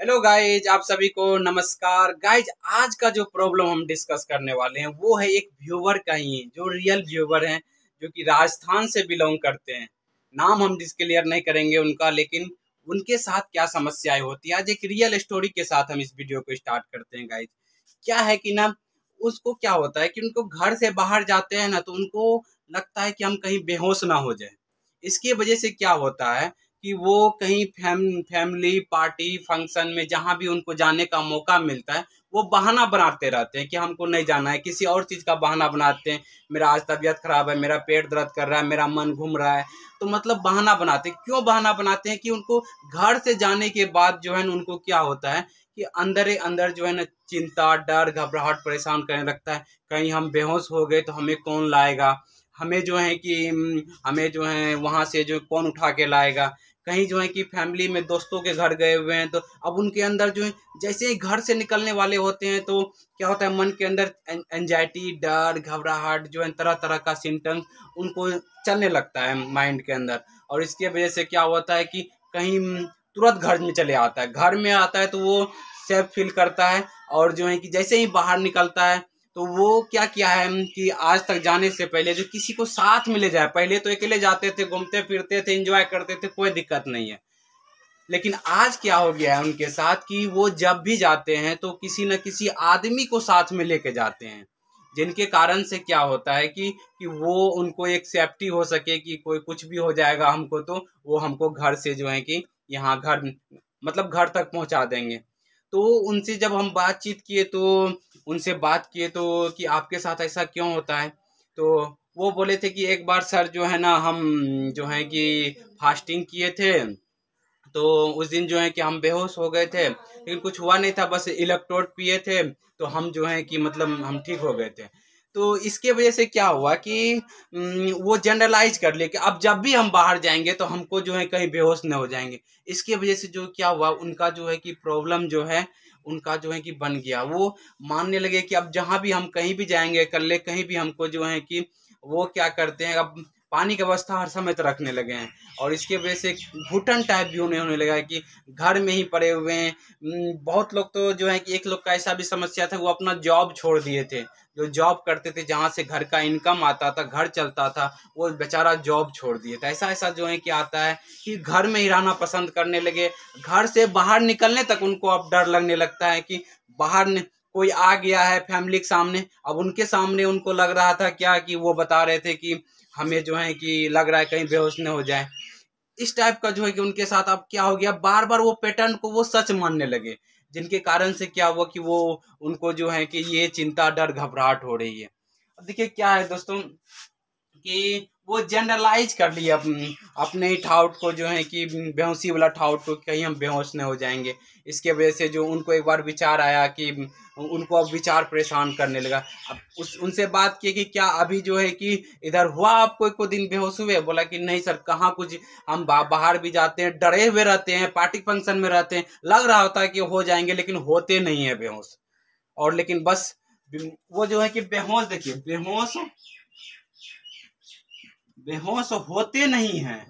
Hello guys आप सभी को नमस्कार। गाइज़ आज का जो प्रॉब्लम हम डिस्कस करने वाले हैं, वो है एक व्यूवर का ही, जो रियल व्यूवर हैं, जो कि राजस्थान से बिलोंग करते हैं। नाम हम डिस्क्लियर नहीं करेंगे उनका, लेकिन उनके साथ क्या समस्याएँ होती है? आज एक रियल स्टोरी के साथ हम इस वीडियो को स्टार्ट करते हैं गाइज़ क्या है कि ना, उसको क्या होता है कि उनको घर से बाहर जाते हैं ना तो उनको लगता है कि हम कहीं बेहोश ना हो जाए। इसकी वजह से क्या होता है कि वो कहीं फैम, फैमिली पार्टी, फ़ंक्शन में जहाँ भी उनको जाने का मौका मिलता है, वो बहाना बनाते रहते हैं कि हमको नहीं जाना है, किसी और चीज़ का बहाना बनाते हैं। मेरा आज तबीयत खराब है, मेरा पेट दर्द कर रहा है, मेरा मन घूम रहा है। तो मतलब बहाना बनाते हैं। क्यों बहाना बनाते हैं कि उनको घर से जाने के बाद जो है उनको क्या होता है कि अंदर ही अंदर जो है ना चिंता, डर, घबराहट परेशान करने लगता है। कहीं हम बेहोश हो गए तो हमें कौन लाएगा? हमें जो है कि हमें जो है वहाँ से जो कौन उठा के लाएगा? कहीं जो है कि फैमिली में दोस्तों के घर गए हुए हैं तो अब उनके अंदर जो है, जैसे ही घर से निकलने वाले होते हैं तो क्या होता है, मन के अंदर एंजाइटी डर, घबराहट, जो है तरह तरह का सिम्टम्स उनको चलने लगता है माइंड के अंदर। और इसके वजह से क्या होता है कि कहीं तुरंत घर में चले आता है। घर में आता है तो वो सेफ़ फील करता है और जो है कि जैसे ही बाहर निकलता है तो वो क्या किया है कि आज तक जाने से पहले जो किसी को साथ में ले जाए, पहले तो अकेले जाते थे, घूमते फिरते थे इंजॉय करते थे, कोई दिक्कत नहीं है। लेकिन आज क्या हो गया है उनके साथ कि वो जब भी जाते हैं तो किसी न किसी आदमी को साथ में लेके जाते हैं, जिनके कारण से क्या होता है कि कि वो उनको एक सेफ्टी हो सके कि कोई कुछ भी हो जाएगा हमको तो वो हमको घर से जो है कि यहाँ घर मतलब घर तक पहुँचा देंगे। तो उनसे जब हम बातचीत किए तो उनसे बात किए तो कि आपके साथ ऐसा क्यों होता है? तो वो बोले थे कि एक बार सर जो है ना, हम जो है कि फास्टिंग किए थे तो उस दिन जो है कि हम बेहोश हो गए थे, लेकिन कुछ हुआ नहीं था, बस इलेक्ट्रोड पिए थे तो हम जो है कि मतलब हम ठीक हो गए थे। तो इसके वजह से क्या हुआ कि वो जनरलाइज कर लिया कि अब जब भी हम बाहर जाएँगे तो हमको जो है कहीं बेहोश न हो जाएँगे। इसके वजह से जो क्या हुआ, उनका जो है कि प्रॉब्लम जो है, उनका जो है कि बन गया। वो मानने लगे कि अब जहाँ भी हम कहीं भी जाएँगे, कल कहीं भी हमको जो है कि वो क्या करते हैं, अब पानी की व्यवस्था हर समय तो रखने लगे हैं। और इसके वजह से घुटन टाइप भी उन्हें होने लगा है कि घर में ही पड़े हुए हैं। बहुत लोग तो जो है कि एक लोग का ऐसा भी समस्या था, वो अपना जॉब छोड़ दिए थे। जो जॉब करते थे, जहाँ से घर का इनकम आता था, घर चलता था, वो बेचारा जॉब छोड़ दिए था। ऐसा ऐसा जो है कि आता है कि घर में ही रहना पसंद करने लगे। घर से बाहर निकलने तक उनको अब डर लगने लगता है कि बाहर कोई आ गया है फैमिली के सामने। अब उनके सामने उनको लग रहा था क्या कि वो बता रहे थे कि हमें जो है कि लग रहा है कहीं बेहोश न हो जाए। इस टाइप का जो है कि उनके साथ अब क्या हो गया बार बार वो पैटर्न को वो सच मानने लगे, जिनके कारण से क्या हुआ कि वो, उनको जो है कि ये चिंता, डर, घबराहट हो रही है। अब देखिए क्या है दोस्तों, कि वो जनरलाइज कर लिया अपने अपने ही ठाउट को जो है कि बेहोशी वाला ठाउट को कहीं हम बेहोश नहीं हो जाएँगे। इसके वजह से जो उनको एक बार विचार आया कि उनको अब विचार परेशान करने लगा। अब उस, उनसे बात की कि क्या अभी जो है कि इधर हुआ आपको एक दिन बेहोश हुए? बोला कि नहीं सर, कहाँ कुछ, हम बाहर भी जाते हैं, डरे हुए रहते हैं, पार्टी फ़ंक्शन में रहते हैं। लग रहा होता है कि हो जाएँगे, लेकिन होते नहीं है बेहोश। और लेकिन बस, वो जो है कि बेहोश, देखिए, बेहोश बेहोश होते नहीं हैं।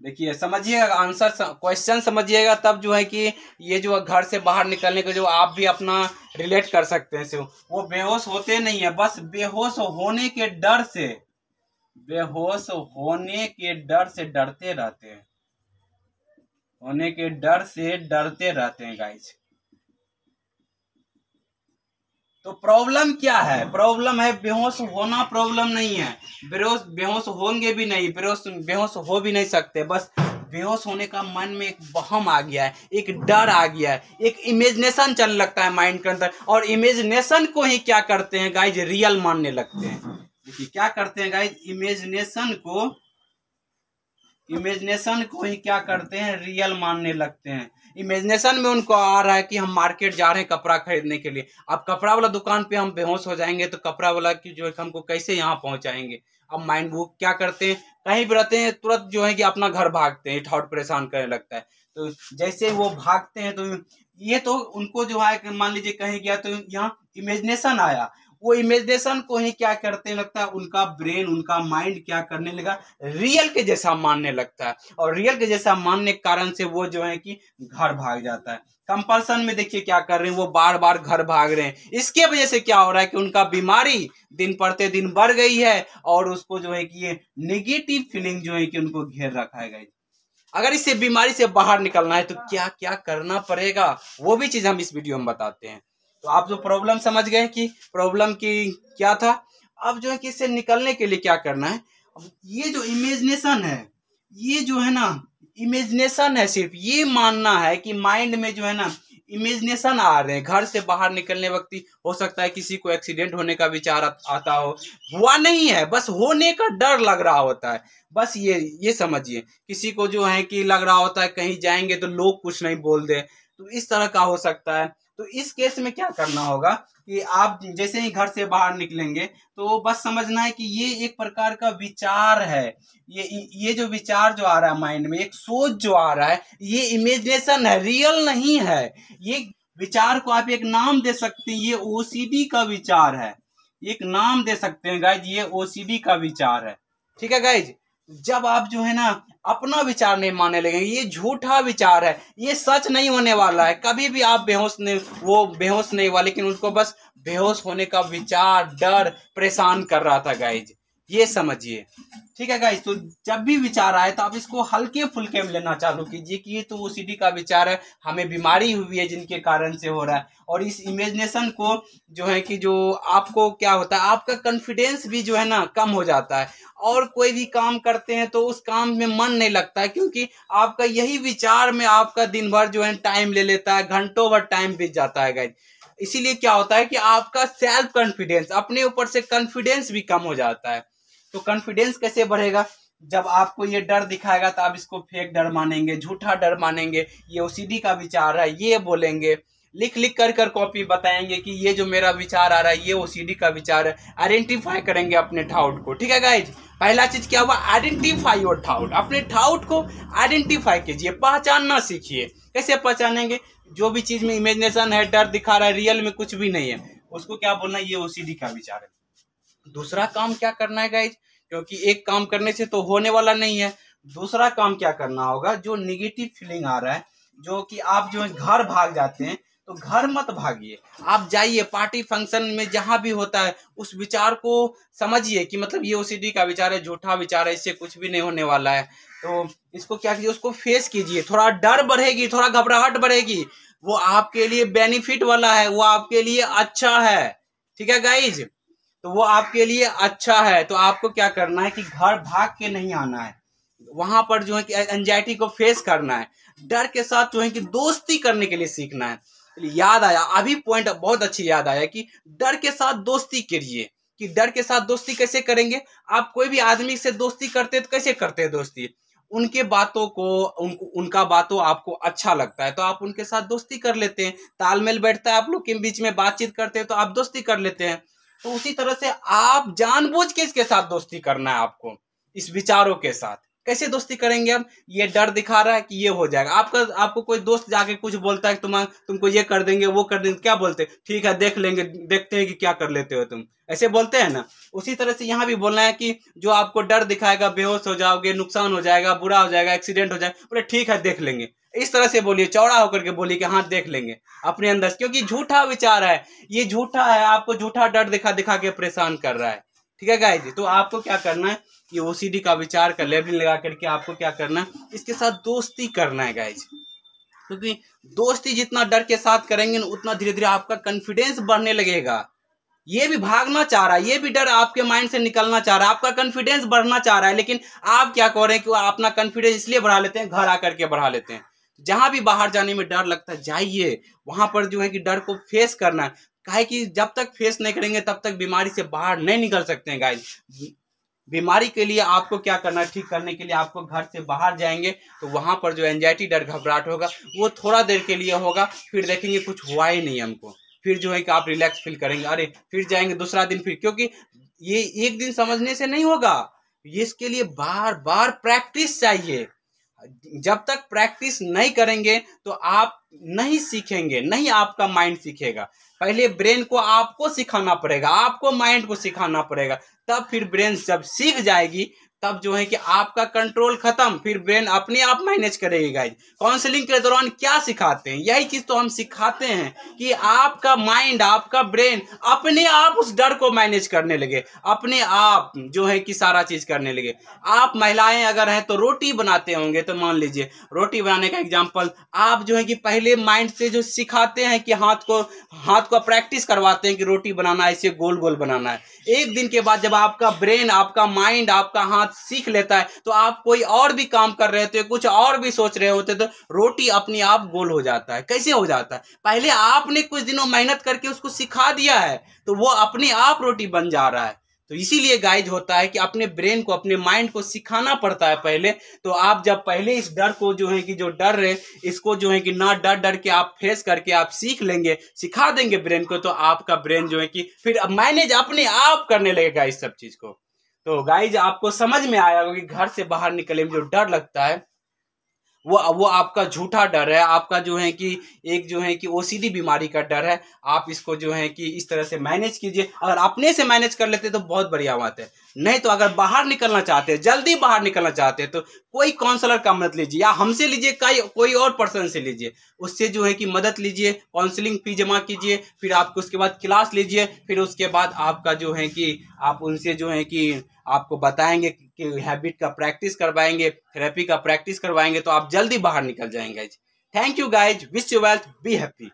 देखिए, समझिएगा, आंसर क्वेश्चन समझिएगा, तब जो है कि ये जो घर से बाहर निकलने के जो आप भी अपना रिलेट कर सकते हैं वो बेहोश होते नहीं है, बस बेहोश होने के डर से, बेहोश होने के डर से डरते रहते हैं। होने के डर से डरते रहते हैं गाइज़ तो प्रॉब्लम क्या है? प्रॉब्लम है बेहोश होना प्रॉब्लम नहीं है। बेहोश बेहोश होंगे भी नहीं बेहोश बेहोश हो भी नहीं सकते। बस बेहोश होने का मन में एक बहम आ गया है एक डर आ गया है एक इमेजिनेशन चलने लगता है माइंड के अंदर। और इमेजिनेशन को ही क्या करते हैं गाइज़ रियल मानने लगते हैं। देखिए क्या करते हैं गाइज़ इमेजिनेशन को इमेजिनेशन को ही क्या करते हैं? रियल मानने लगते हैं। इमेजिनेशन में उनको आ रहा है कि हम मार्केट जा रहे हैं कपड़ा खरीदने के लिए। अब कपड़ा वाला दुकान पे हम बेहोश हो जाएँगे तो कपड़ा वाला की जो है हमको कैसे यहाँ पहुँचाएँगे? अब माइंड बुक क्या करते हैं? कहीं भी रहते हैं, तुरंत जो है कि अपना घर भागते हैं थॉट परेशान करने लगता है। तो जैसे वो भागते हैं तो ये तो उनको जो है मान लीजिए कहीं गया तो यहाँ इमेजिनेशन आया। वो इमेजिनेशन को ही क्या करते लगता है? उनका ब्रेन उनका माइंड क्या करने लगा? रियल के जैसा मानने लगता है। और रियल के जैसा मानने के कारण से वो जो है कि घर भाग जाता है। कंपल्सन में देखिए क्या कर रहे हैं, वो बार बार घर भाग रहे हैं। इसके वजह से क्या हो रहा है कि उनका बीमारी दिन पड़ते दिन बढ़ गई है और उसको जो है कि ये नेगेटिव फीलिंग जो है कि उनको घेर रखा है गई अगर इससे बीमारी से बाहर निकलना है तो क्या क्या करना पड़ेगा? वो भी चीज़ हम इस वीडियो में बताते हैं। तो आप जो प्रॉब्लम समझ गए कि प्रॉब्लम की क्या था, अब जो है कि इससे निकलने के लिए क्या करना है? अब ये जो इमेजिनेशन है, ये जो है ना इमेजिनेशन है सिर्फ़ ये मानना है कि माइंड में जो है ना इमेजिनेशन आ रहे हैं। घर से बाहर निकलने वक्त हो सकता है किसी को एक्सीडेंट होने का विचार आता हो। हुआ नहीं है, बस होने का डर लग रहा होता है। बस ये ये समझिए। किसी को जो है कि लग रहा होता है कहीं जाएँगे तो लोग कुछ नहीं बोल दे। तो इस तरह का हो सकता है। तो इस केस में क्या करना होगा कि आप जैसे ही घर से बाहर निकलेंगे तो बस समझना है कि ये एक प्रकार का विचार है। ये ये जो विचार जो आ रहा है माइंड में, एक सोच जो आ रहा है, ये इमेजिनेशन है, रियल नहीं है। ये विचार को आप एक नाम दे सकते हैं, ये ओसीडी का विचार है। एक नाम दे सकते हैं गाइज़ ये ओसीडी का विचार है। ठीक है गाइज़ जब आप जो है ना अपना विचार नहीं मानने लगे ये झूठा विचार है, ये सच नहीं होने वाला है। कभी भी आप बेहोश नहीं वो बेहोश नहीं हुआ, लेकिन उसको बस बेहोश होने का विचार, डर, परेशान कर रहा था गाइज़ ये समझिए। ठीक है गाइस तो जब भी विचार आए तो आप इसको हल्के फुल्के में लेना चालू कीजिए कि ये तो ओसीडी का विचार है, हमें बीमारी हुई है जिनके कारण से हो रहा है। और इस इमेजिनेशन को जो है कि जो आपको क्या होता है, आपका कॉन्फिडेंस भी जो है ना कम हो जाता है। और कोई भी काम करते हैं तो उस काम में मन नहीं लगता है, क्योंकि आपका यही विचार में आपका दिन भर जो है टाइम ले लेता है, घंटों भर टाइम बीत जाता है गाइज़ इसीलिए क्या होता है कि आपका सेल्फ कॉन्फिडेंस अपने ऊपर से कॉन्फिडेंस भी कम हो जाता है। तो कॉन्फिडेंस कैसे बढ़ेगा? जब आपको ये डर दिखाएगा तो आप इसको फेक डर मानेंगे, झूठा डर मानेंगे, ये ओसीडी का विचार है, ये बोलेंगे। लिख लिख कर कर कॉपी बताएँगे कि ये जो मेरा विचार आ रहा है, ये ओसीडी का विचार है। आइडेंटिफाई करेंगे अपने ठाउट को, ठीक है गाइज़ पहला चीज़ क्या हुआ? Identify your thought. अपने ठाउट को आइडेंटिफाई कीजिए, पहचानना सीखिए। कैसे पहचानेंगे? जो भी चीज़ में इमेजिनेशन है, डर दिखा रहा है रियल में कुछ भी नहीं है, उसको क्या बोलना ये ओसीडी का विचार है। दूसरा काम क्या करना है गाइज़ क्योंकि एक काम करने से तो होने वाला नहीं है। दूसरा काम क्या करना होगा, जो निगेटिव फीलिंग आ रहा है, जो कि आप जो है घर भाग जाते हैं तो घर मत भागिए। आप जाइए पार्टी फ़ंक्शन में जहाँ भी होता है, उस विचार को समझिए कि मतलब ये ओसीडी का विचार है, झूठा विचार है, इससे कुछ भी नहीं होने वाला है। तो इसको क्या कीजिए, उसको फेस कीजिए। थोड़ा डर बढ़ेगी, थोड़ा घबराहट बढ़ेगी। वो आपके लिए बेनिफिट वाला है, वो आपके लिए अच्छा है। ठीक है गाइज़ तो वो आपके लिए अच्छा है। तो आपको क्या करना है कि घर भाग के नहीं आना है। वहाँ पर जो है कि एंजाइटी को फेस करना है। डर के साथ जो है कि दोस्ती करने के लिए सीखना है। याद आया अभी पॉइंट बहुत अच्छी याद आया कि डर के साथ दोस्ती करिए। कि डर के साथ दोस्ती कैसे करेंगे? आप कोई भी आदमी से दोस्ती करते तो कैसे करते हैं दोस्ती? उनके बातों को उन, उनका बातों आपको अच्छा लगता है तो आप उनके साथ दोस्ती कर लेते हैं। तालमेल बैठता है आप लोग के बीच में बातचीत करते हैं तो आप दोस्ती कर लेते हैं। तो उसी तरह से आप जानबूझ के इसके साथ दोस्ती करना है आपको, इस विचारों के साथ। कैसे दोस्ती करेंगे हम? ये डर दिखा रहा है कि ये हो जाएगा। आपका, आपको कोई दोस्त जाके कुछ बोलता है तुम तुमको ये कर देंगे, वो कर देंगे, क्या बोलते ठीक है, देख लेंगे, देखते हैं कि क्या कर लेते हो तुम। ऐसे बोलते हैं ना? उसी तरह से यहाँ भी बोलना है कि जो आपको डर दिखाएगा, बेहोश हो जाओगे, नुकसान हो जाएगा, बुरा हो जाएगा, एक्सीडेंट हो जाएगा, बोले ठीक है, देख लेंगे। इस तरह से बोलिए, चौड़ा होकर के बोलिए कि हाँ देख लेंगे अपने अंदर क्योंकि झूठा विचार है, ये झूठा है, आपको झूठा डर दिखा दिखा के परेशान कर रहा है। ठीक है गाय जी? तो आपको क्या करना है कि ओसीडी का विचार का लेबलिंग लगा करके आपको क्या करना है, इसके साथ दोस्ती करना है गाइज़ क्योंकि दोस्ती जितना डर के साथ करेंगे उतना धीरे धीरे आपका कॉन्फिडेंस बढ़ने लगेगा। ये भी भागना चाह रहा है, ये भी डर आपके माइंड से निकलना चाह रहा है, आपका कॉन्फिडेंस बढ़ना चाह रहा है, लेकिन आप क्या कह रहे हैं कि अपना कॉन्फिडेंस इसलिए बढ़ा लेते हैं, घर आकर के बढ़ा लेते हैं। जहाँ भी बाहर जाने में डर लगता है, जाइए। वहाँ पर जो है कि डर को फेस करना है। काहे कि जब तक फेस नहीं करेंगे, तब तक बीमारी से बाहर नहीं निकल सकते हैं गाइस बीमारी के लिए आपको क्या करना है? ठीक करने के लिए आपको घर से बाहर जाएँगे तो वहाँ पर जो एंजाइटी डर घबराहट होगा। वो थोड़ा देर के लिए होगा, फिर देखेंगे कुछ हुआ ही नहीं हमको। फिर जो है कि आप रिलैक्स फील करेंगे। अरे, फिर जाएँगे दूसरा दिन फिर, क्योंकि ये एक दिन समझने से नहीं होगा। इसके लिए बार बार प्रैक्टिस चाहिए। जब तक प्रैक्टिस नहीं करेंगे तो आप नहीं सीखेंगे, नहीं आपका माइंड सीखेगा। पहले ब्रेन को आपको सिखाना पड़ेगा, आपको माइंड को सिखाना पड़ेगा, तब फिर ब्रेन जब सीख जाएगी तब जो है कि आपका कंट्रोल खत्म, फिर ब्रेन अपने आप मैनेज करेगी गाइज़ काउंसलिंग के दौरान क्या सिखाते हैं? यही चीज़ तो हम सिखाते हैं कि आपका माइंड आपका ब्रेन अपने आप उस डर को मैनेज करने लगे। अपने आप जो है कि सारा चीज़ करने लगे। आप महिलाएँ अगर हैं तो रोटी बनाते होंगे तो मान लीजिए, रोटी बनाने का एग्ज़ाम्पल आप जो है कि पहले माइंड से जो सिखाते हैं कि हाथ को हाथ को प्रैक्टिस करवाते हैं कि रोटी बनाना है, इसे गोल गोल बनाना है। एक दिन के बाद जब आपका ब्रेन आपका माइंड आपका हाथ सीख लेता है तो आप कोई और भी काम कर रहे थे कुछ और भी सोच रहे होते तो रोटी अपने आप गोल हो जाता है। कैसे हो जाता है? पहले आपने कुछ दिनों मेहनत करके उसको सिखा दिया है तो वो अपने आप रोटी बन जा रहा है। तो इसीलिए गाइड होता है कि अपने ब्रेन को, अपने माइंड को सिखाना पड़ता है पहले। तो आप जब पहले इस डर को जो है कि जो डर है, इसको जो है कि ना डर डर के आप फेस करके आप सीख लेंगे, सिखा देंगे ब्रेन को तो आपका ब्रेन जो है कि फिर मैनेज अपने आप करने लगेगा इस सब चीज़ को। तो गाइज़ आपको समझ में आया होगा कि घर से बाहर निकलने में जो डर लगता है, वो वो आपका झूठा डर है, आपका जो है कि, एक जो है कि ओसीडी बीमारी का डर है, आप इसको जो है कि इस तरह से मैनेज कीजिए। अगर अपने से मैनेज कर लेते तो बहुत बढ़िया बात है। नहीं तो अगर बाहर निकलना चाहते हैं, जल्दी बाहर निकलना चाहते हैं तो कोई काउंसलर का मदद लीजिए, या हमसे लीजिए, कई, कोई और पर्सन से लीजिए। उससे जो है कि मदद लीजिए काउंसलिंग फ़ी जमा कीजिए, फिर आपको उसके बाद क्लास लीजिए, फिर उसके बाद आपका जो है कि आप उनसे जो है कि आपको बताएँगे कि हैबिट का प्रैक्टिस करवाएँगे थेरेपी का प्रैक्टिस करवाएँगे तो आप जल्दी बाहर निकल जाएँगे thank you guys wish you wealth be happy